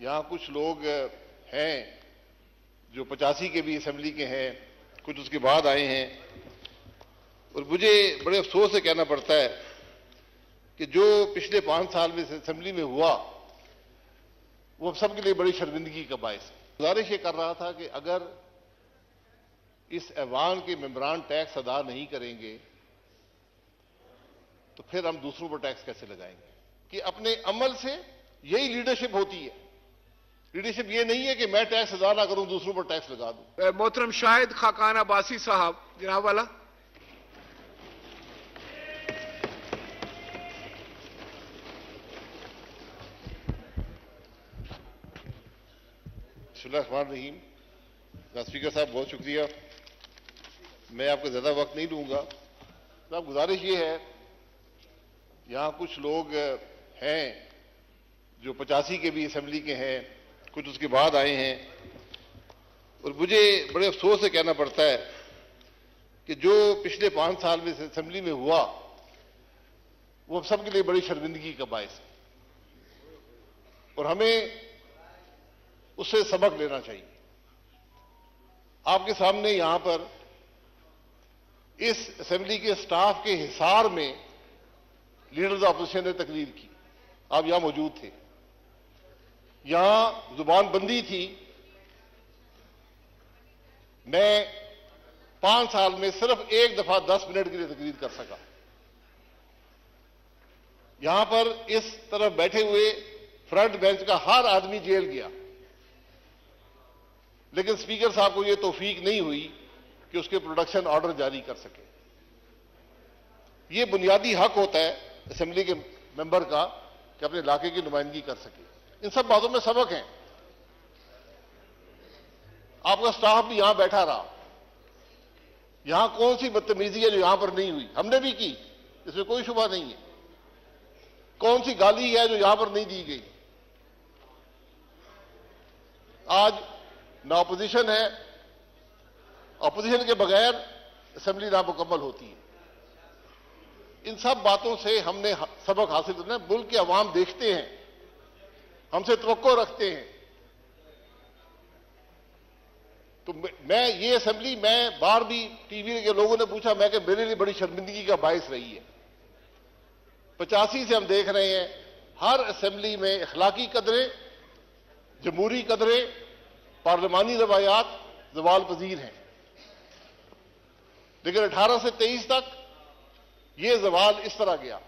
यहाँ कुछ लोग हैं जो पचासी के भी असेंबली के हैं, कुछ उसके बाद आए हैं। और मुझे बड़े अफसोस से कहना पड़ता है कि जो पिछले पाँच साल में असेंबली में हुआ, वो सबके लिए बड़ी शर्मिंदगी का बायस गुजारिश ये कर रहा था कि अगर इस ऐवान के मेम्बरान टैक्स अदा नहीं करेंगे तो फिर हम दूसरों पर टैक्स कैसे लगाएँगे? कि अपने अमल से यही लीडरशिप होती है। लीडरशिप ये नहीं है कि मैं टैक्स अदा ना करूँ दूसरों पर टैक्स लगा दूँ। मोहतरम शाहिद खाकान अब्बासी साहब जनाब वाला। रहमान रहीम। स्पीकर साहब बहुत शुक्रिया। मैं आपको ज़्यादा वक्त नहीं लूँगा साहब गुजारिश ये है यहाँ कुछ लोग हैं जो पचासी के भी असेंबली के हैं। कुछ उसके बाद आए हैं। और मुझे बड़े अफसोस से कहना पड़ता है कि जो पिछले पाँच साल में असेंबली में हुआ, वो सबके लिए बड़ी शर्मिंदगी का बायस है। और हमें उससे सबक लेना चाहिए। आपके सामने यहाँ पर इस असेंबली के स्टाफ के हिसार में लीडर्स ऑपोजिशन ने तकरीर की। आप यहाँ मौजूद थे। यहाँ ज़ुबान बंदी थी। मैं पाँच साल में सिर्फ़ एक दफ़ा दस मिनट के लिए तकरीर कर सका। यहाँ पर इस तरफ़ बैठे हुए फ्रंट बेंच का हर आदमी जेल गया। लेकिन स्पीकर साहब को यह तोफीक नहीं हुई कि उसके प्रोडक्शन ऑर्डर जारी कर सके। यह बुनियादी हक होता है असेंबली के मेंबर का कि अपने इलाके की नुमाइंदगी कर सके। इन सब बातों में सबक है। आपका स्टाफ भी यहाँ बैठा रहा। यहाँ कौन सी बदतमीजी है जो यहाँ पर नहीं हुई? हमने भी की। इसमें कोई शुभा नहीं है। कौन सी गाली है जो यहाँ पर नहीं दी गई? आज ना अपोजिशन है। अपोजिशन के बगैर असेंबली नामुकम्मल होती है। इन सब बातों से हमने सबक हासिल करना मुल्क के अवाम देखते हैं। हमसे तो रखते हैं। तो मैं ये असेंबली मैं बार भी टीवी के लोगों ने पूछा, मैं कि मेरे लिए बड़ी शर्मिंदगी का बायस रही है। पचासी से हम देख रहे हैं, हर असेंबली में इखलाकी कदरें, जमहूरी कदरें, पार्लिमानी रवायात जवाल पजीर हैं। लेकिन 18 से 23 तक ये जवाल इस तरह गया।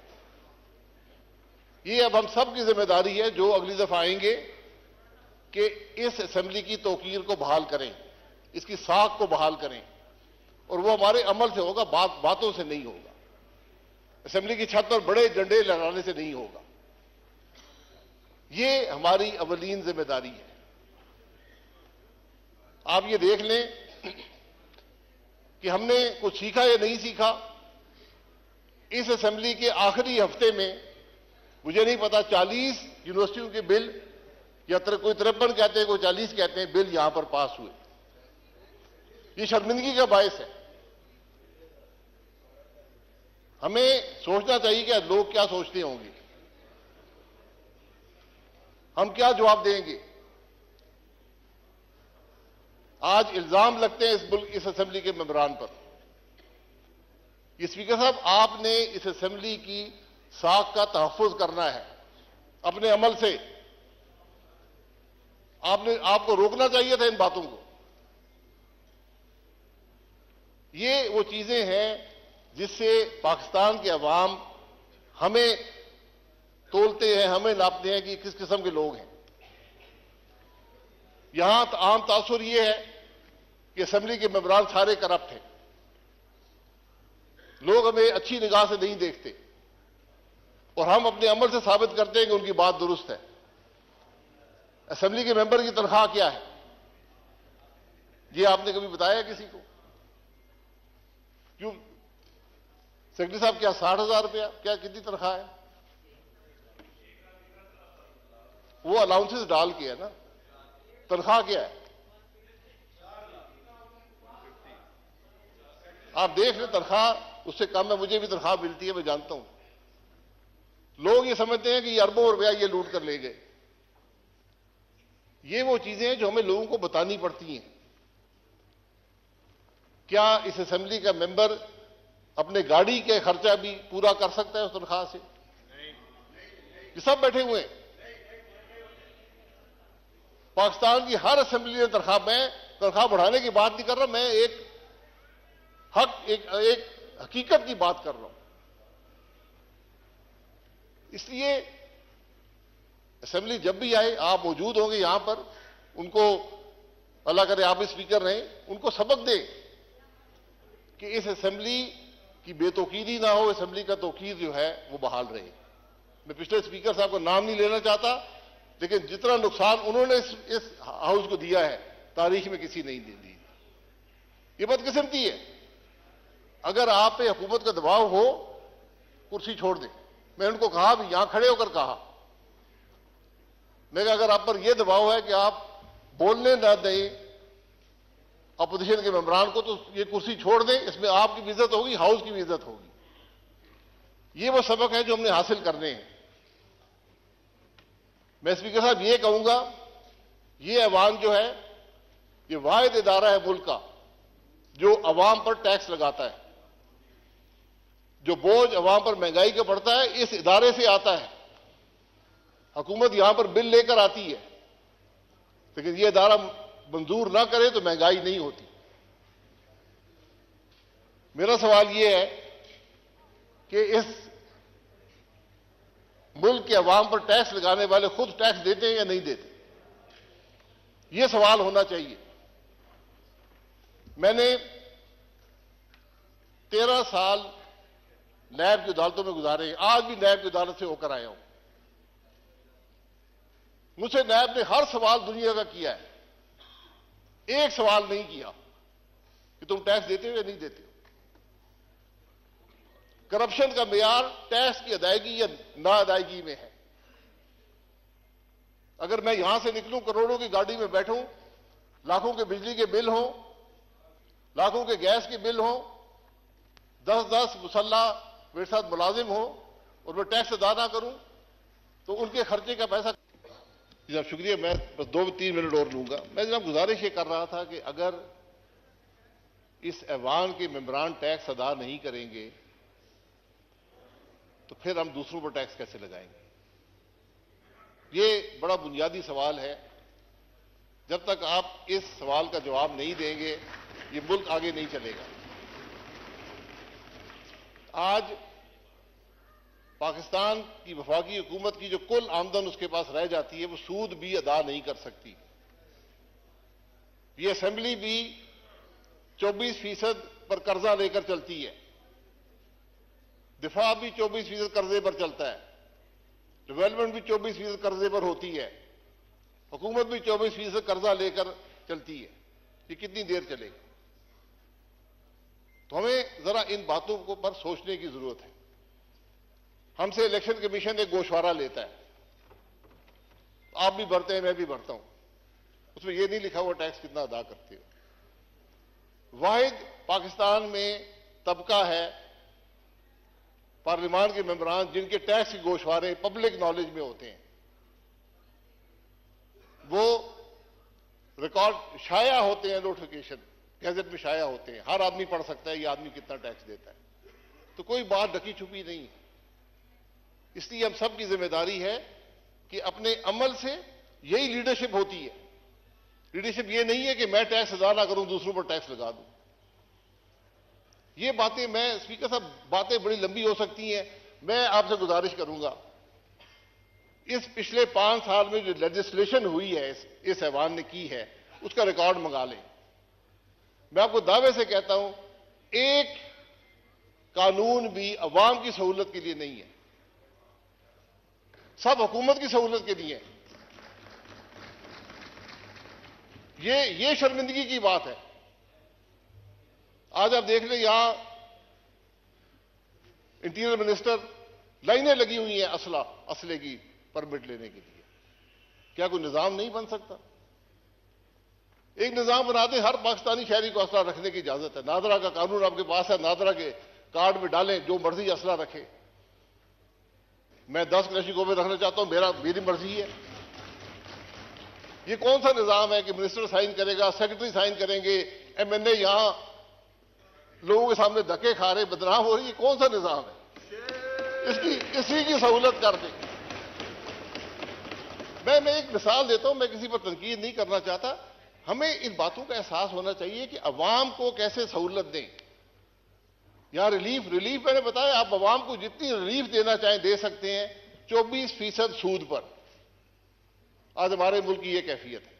ये अब हम सब की ज़िम्मेदारी है, जो अगली दफ़ा आएँगे, कि इस असेंबली की तोकीर को बहाल करें, इसकी साख को बहाल करें, और वो हमारे अमल से होगा, बात, बातों से नहीं होगा। असेंबली की छत पर बड़े झंडे लहराने से नहीं होगा। ये हमारी अवलीन ज़िम्मेदारी है। आप ये देख लें कि हमने कुछ सीखा या नहीं सीखा, इस असेंबली के आखिरी हफ़्ते में मुझे नहीं पता 40 यूनिवर्सिटियों के बिल या तर, कोई तिरपन कहते हैं कोई 40 कहते हैं बिल यहाँ पर पास हुए। ये शर्मिंदगी का बायस है। हमें सोचना चाहिए कि लोग क्या सोचते होंगे। हम क्या जवाब देंगे? आज इल्ज़ाम लगते हैं इस मुल्क इस असेंबली के मेम्बरान पर। स्पीकर साहब आपने इस असेंबली की साख का तहफुज करना है, अपने अमल से। आपने, आपको रोकना चाहिए था इन बातों को। ये वो चीज़ें हैं जिससे पाकिस्तान के अवाम हमें तोलते हैं, हमें नापते हैं कि किस किस्म के लोग हैं। यहाँ तो आम तासुर यह है कि असेंबली के मेम्बरान सारे करप्ट हैं। लोग हमें अच्छी निगाह से नहीं देखते। और हम अपने अमल से साबित करते हैं कि उनकी बात दुरुस्त है। असेंबली के मेंबर की तनख्वाह क्या है? ये आपने कभी बताया किसी को? क्यों? सेक्रेटरी साहब, क्या साठ हज़ार रुपया? क्या कितनी तनख्वाह है? वो अलाउंसेस डाल के है ना। तनख्वाह क्या है? आप देख रहे तनख्वाह, उससे कम है मुझे भी तनख्वाह मिलती है, मैं जानता हूँ। लोग ये समझते हैं कि अरबों रुपया ये लूट कर ले गए। ये वो चीज़ें हैं जो हमें लोगों को बतानी पड़ती हैं। क्या इस असेंबली का मेंबर अपने गाड़ी के खर्चा भी पूरा कर सकता है उस तनख्वाह से? ये सब बैठे हुए हैं। पाकिस्तान की हर असेंबली ने तनख्वाह, मैं तनख्वाह बढ़ाने की बात नहीं कर रहा, मैं एक हक, एक एक हकीकत की बात कर रहा हूँ। इसलिए असेंबली जब भी आए आप मौजूद होंगे यहाँ पर उनको अल्लाह करे आप स्पीकर रहें उनको सबक दें कि इस असेंबली की बेतौकीदी ना हो असेंबली का तोकीर जो है वो बहाल रहे। मैं पिछले स्पीकर साहब का नाम नहीं लेना चाहता लेकिन जितना नुकसान उन्होंने इस, इस हाउस को दिया है तारीख में किसी नहीं दे दी। ये बदकिस्मती है। अगर आप पे हुकूमत का दबाव हो कुर्सी छोड़ दें। मैं उनको कहा भी यहाँ खड़े होकर कहा। मैं अगर आप पर यह दबाव है कि आप बोलने ना दें अपोजिशन के मेम्बरान को तो ये कुर्सी छोड़ दें, इसमें आपकी भी इज़्ज़त होगी, हाउस की भी इज़्ज़त होगी। ये वो सबक है जो हमने हासिल करने हैं। मैं स्पीकर साहब ये कहूँगा, ये ऐवान जो है, ये वाहिद इदारा है मुल्क का, जो अवाम पर टैक्स लगाता है। जो बोझ अवाम पर महँगाई का पड़ता है, इस इदारे से आता है। हुकूमत यहाँ पर बिल लेकर आती है। लेकिन यह इदारा मंजूर ना करे तो महँगाई नहीं होती। मेरा सवाल यह है कि इस मुल्क के अवाम पर टैक्स लगाने वाले खुद टैक्स देते हैं या नहीं देते? यह सवाल होना चाहिए। मैंने तेरह साल नैब की अदालतों में गुजारे, आज भी नैब की अदालत से होकर आया हूँ। मुझसे नैब ने हर सवाल दुनिया का किया है। एक सवाल नहीं किया कि तुम टैक्स देते हो या नहीं देते हो। करप्शन का मैार टैक्स की अदायगी या ना अदायगी में है। अगर मैं यहाँ से निकलूं, करोड़ों की गाड़ी में बैठूं, लाखों के बिजली के बिल हों, लाखों के गैस के बिल हों, दस दस मुसल्ला मेरे साथ मुलाजिम हो और मैं टैक्स अदा ना करूँ तो उनके खर्चे का पैसा जनाब शुक्रिया, मैं बस दो तीन मिनट और लूँगा। मैं जनाब गुजारिश ये कर रहा था कि अगर इस ऐवान के मेम्बरान टैक्स अदा नहीं करेंगे तो फिर हम दूसरों पर टैक्स कैसे लगाएँगे? ये बड़ा बुनियादी सवाल है। जब तक आप इस सवाल का जवाब नहीं देंगे, ये मुल्क आगे नहीं चलेगा। आज पाकिस्तान की वफाकी हुकूमत की जो कुल आमदन उसके पास रह जाती है, वो सूद भी अदा नहीं कर सकती। ये असेंबली भी 24 फ़ीसद पर कर्जा लेकर चलती है। दिफा भी 24 फ़ीसद कर्जे पर चलता है। डेवलपमेंट भी 24 फ़ीसद कर्जे पर होती है। हुकूमत भी 24 फ़ीसद कर्जा लेकर चलती है। ये कितनी देर चलेगी? तो हमें जरा इन बातों को पर सोचने की ज़रूरत है। हमसे इलेक्शन कमीशन एक गोशवारा लेता है। आप भी भरते हैं, मैं भी भरता हूँ। उसमें यह नहीं लिखा हुआ टैक्स कितना अदा करते हो। वाहिद पाकिस्तान में तबका है पार्लियामान के मेंबरान जिनके टैक्स के गोशवारे पब्लिक नॉलेज में होते हैं। वो रिकॉर्ड शाया होते हैं नोटिफिकेशन गैजेट में शाया होते हैं। हर आदमी पढ़ सकता है ये आदमी कितना टैक्स देता है। तो कोई बात ढकी छुपी नहीं है। इसलिए हम सबकी ज़िम्मेदारी है कि अपने अमल से यही लीडरशिप होती है। लीडरशिप ये नहीं है कि मैं टैक्स अदा ना करूँ दूसरों पर टैक्स लगा दूँ। ये बातें मैं स्पीकर साहब बातें बड़ी लंबी हो सकती हैं। मैं आपसे गुजारिश करूँगा। इस पिछले पाँच साल में जो लेजिस्लेशन हुई है इस, इस ऐवान ने की है उसका रिकॉर्ड मंगा लें। मैं आपको दावे से कहता हूँ, एक कानून भी अवाम की सहूलत के लिए नहीं है। सब हुकूमत की सहूलत के लिए है। ये ये शर्मिंदगी की बात है। आज आप देख लें यहाँ इंटीरियर मिनिस्टर लाइनें लगी हुई हैं असला, असले की परमिट लेने के लिए। क्या कोई निज़ाम नहीं बन सकता? एक निज़ाम बनाते हर पाकिस्तानी शहरी को असला रखने की इजाज़त है। नादरा का कानून आपके पास है, नादरा के कार्ड में डालें, जो मर्ज़ी असला रखे। मैं दस कृषि में रखना चाहता हूँ, मेरा, मेरी मर्ज़ी है। ये कौन सा निज़ाम है कि मिनिस्टर साइन करेगा, सेक्रेटरी साइन करेंगे, एमएनए यहाँ लोगों के सामने धक्के खा रहे, बदनाम हो रही है कौन सा निज़ाम है? इसकी, इसी की सहूलत कर दें। मैं मैं एक मिसाल देता हूँ, मैं किसी पर तनकीद नहीं करना चाहता। हमें इन बातों का एहसास होना चाहिए कि अवाम को कैसे सहूलत दें। यहाँ रिलीफ रिलीफ मैंने बताया आप अवाम को जितनी रिलीफ देना चाहें दे सकते हैं चौबीस फ़ीसद सूद पर। आज हमारे मुल्क की यह कैफियत है।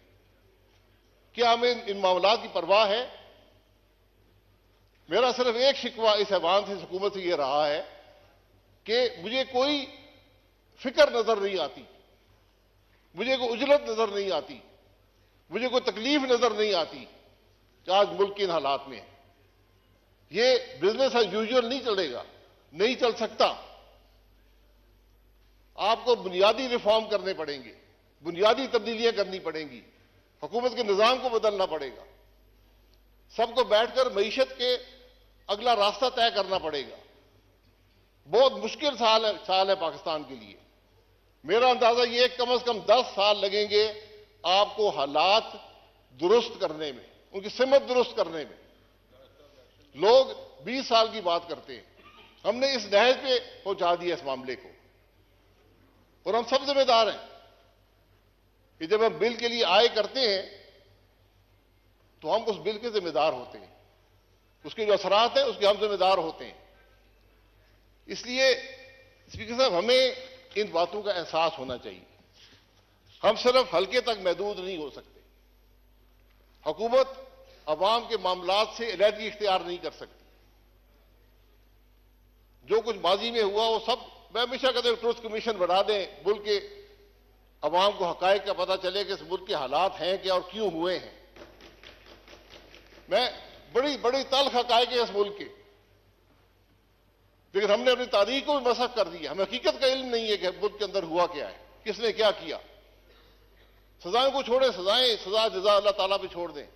क्या हमें इन, मामला की परवाह है? मेरा सिर्फ़ एक शिकवा इस ऐवान से हुकूमत से यह रहा है कि मुझे कोई फ़िक्र नज़र नहीं आती मुझे कोई उजलत नज़र नहीं आती। मुझे कोई तकलीफ़ नज़र नहीं आती कि आज मुल्क के इन हालात में ये बिज़नेस एज यूजल नहीं चलेगा, नहीं चल सकता। आपको बुनियादी रिफॉर्म करने पड़ेंगे, बुनियादी तब्दीलियाँ करनी पड़ेंगी, हुकूमत के निज़ाम को बदलना पड़ेगा। सबको बैठकर मीशत के अगला रास्ता तय करना पड़ेगा। बहुत मुश्किल साल है साल है पाकिस्तान के लिए। मेरा अंदाज़ा ये कम अज कम दस साल लगेंगे आपको हालात दुरुस्त करने में, उनकी सिमत दुरुस्त करने में लोग 20 साल की बात करते हैं। हमने इस नहज पे पहुँचा दिया इस मामले को। और हम सब जिम्मेदार हैं कि जब हम बिल के लिए आय करते हैं तो हम उस बिल के जिम्मेदार होते हैं। उसके जो असरात हैं, उसके हम जिम्मेदार होते हैं। इसलिए स्पीकर साहब हमें इन बातों का एहसास होना चाहिए। हम सिर्फ़ हल्के तक महदूद नहीं हो सकते। हुकूमत अवाम के मामला से एलर्जी इख्तियार नहीं कर सकती। जो कुछ माजी में हुआ, वो सब मैं हमेशा कहते ट्रुथ कमीशन बढ़ा दें, मुल्क के अवाम को हक का पता चले कि इस मुल्क के हालात हैं क्या और क्यों हुए हैं। मैं बड़ी बड़ी तलख हकायक है इस मुल्क के। लेकिन हमने अपनी तारीख को भी मसक कर दिया हमें हकीकत का इल्म नहीं है कि मुल्क के अंदर हुआ क्या है, किसने क्या किया। सजाएँ को छोड़े, सजाएँ, सजा, जजा अल्लाह ताला पे छोड़ दें।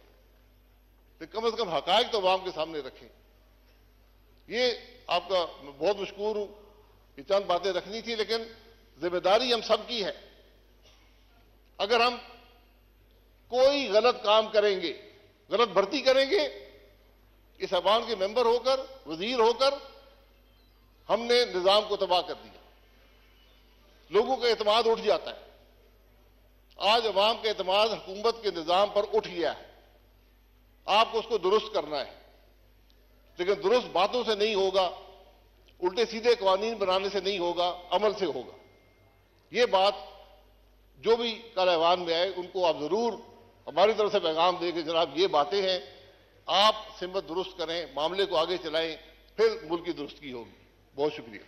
तो कम से कम हकायक तो आवाम के सामने रखें। ये आपका बहुत मशहूर हूँ ये चंद बातें रखनी थी, लेकिन ज़िम्मेदारी हम सबकी है। अगर हम कोई गलत काम करेंगे, गलत भर्ती करेंगे, इस अवाम के मेंबर होकर, वज़ीर होकर, हमने निज़ाम को तबाह कर दिया। लोगों का एतमाद उठ जाता है। आज अवाम का एतमाद हुकूमत के निज़ाम पर उठ गया है। आपको उसको दुरुस्त करना है। लेकिन दुरुस्त बातों से नहीं होगा, उल्टे सीधे कवानीन बनाने से नहीं होगा, अमल से होगा। ये बात जो भी कल ऐवान में आए, उनको आप ज़रूर हमारी तरफ़ से पैगाम दे कि जनाब ये बातें हैं, आप सिमत दुरुस्त करें, मामले को आगे चलाएँ, फिर मुल्क की दुरुस्ती होगी। बहुत शुक्रिया।